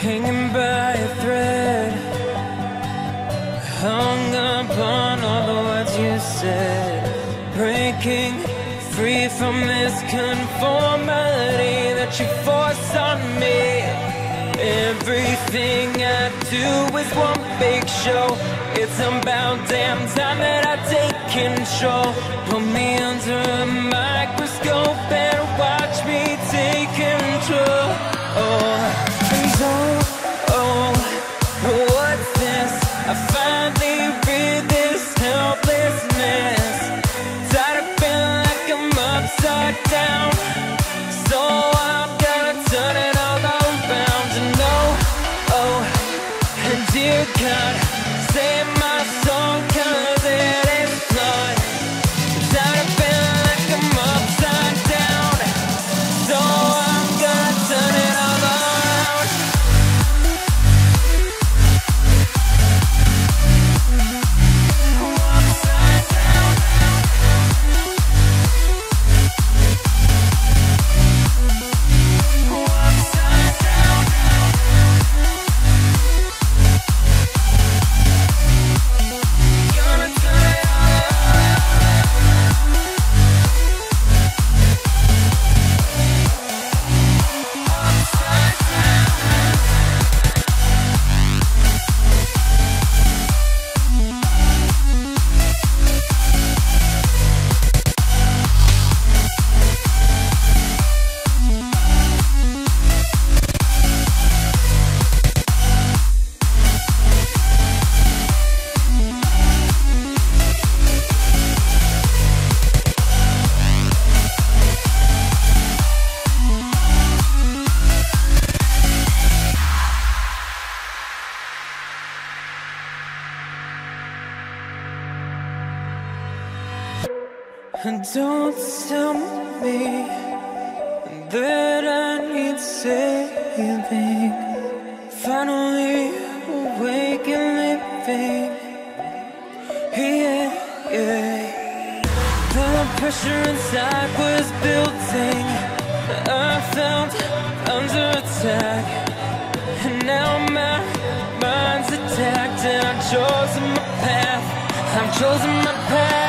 hanging by a thread, hung upon all the words you said, breaking free from this conformity that you force on me. Everything I do is one big show. It's about damn time that I take control. Put me I finally don't tell me that I need saving. Finally awake and living. Yeah, yeah. The pressure inside was building. I felt under attack. And now my mind's attacked. And I've chosen my path. I've chosen my path.